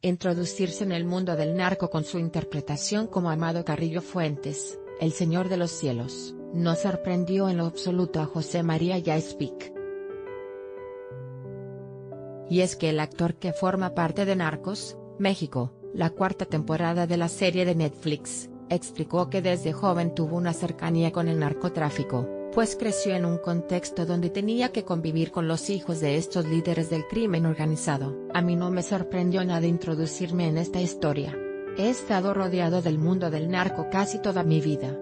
introducirse en el mundo del narco con su interpretación como Amado Carrillo Fuentes, el Señor de los Cielos, no sorprendió en lo absoluto a José María Yaispic. Y es que el actor que forma parte de Narcos, México, la cuarta temporada de la serie de Netflix, explicó que desde joven tuvo una cercanía con el narcotráfico, pues creció en un contexto donde tenía que convivir con los hijos de estos líderes del crimen organizado. A mí no me sorprendió nada introducirme en esta historia. He estado rodeado del mundo del narco casi toda mi vida.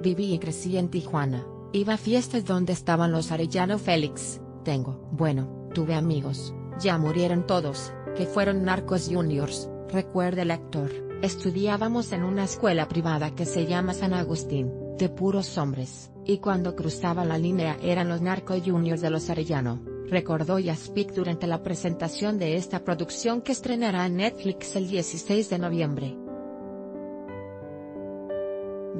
Viví y crecí en Tijuana, iba a fiestas donde estaban los Arellano Félix, tengo, bueno, tuve amigos, ya murieron todos, que fueron narcos juniors, recuerda el actor, estudiábamos en una escuela privada que se llama San Agustín, de puros hombres, y cuando cruzaba la línea eran los narcos juniors de los Arellano, recordó Yaspic durante la presentación de esta producción que estrenará en Netflix el 16 de noviembre.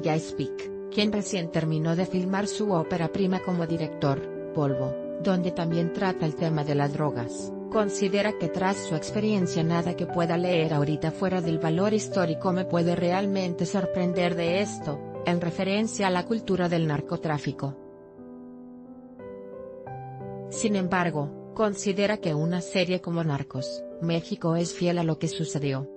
Yaspic, quien recién terminó de filmar su ópera prima como director, Polvo, donde también trata el tema de las drogas, considera que tras su experiencia nada que pueda leer ahorita fuera del valor histórico me puede realmente sorprender de esto, en referencia a la cultura del narcotráfico. Sin embargo, considera que una serie como Narcos, México es fiel a lo que sucedió.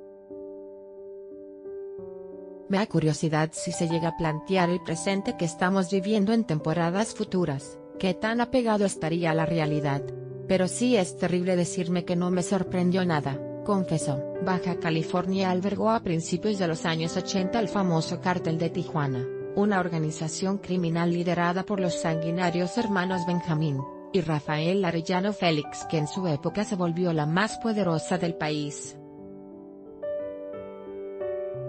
Me da curiosidad si se llega a plantear el presente que estamos viviendo en temporadas futuras, qué tan apegado estaría a la realidad. Pero sí es terrible decirme que no me sorprendió nada, confesó. Baja California albergó a principios de los años 80 el famoso Cártel de Tijuana, una organización criminal liderada por los sanguinarios hermanos Benjamín y Rafael Arellano Félix que en su época se volvió la más poderosa del país.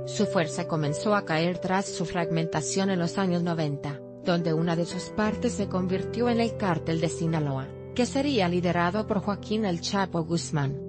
Su fuerza comenzó a caer tras su fragmentación en los años 90 donde una de sus partes se convirtió en el cártel de Sinaloa, que sería liderado por Joaquín El Chapo Guzmán.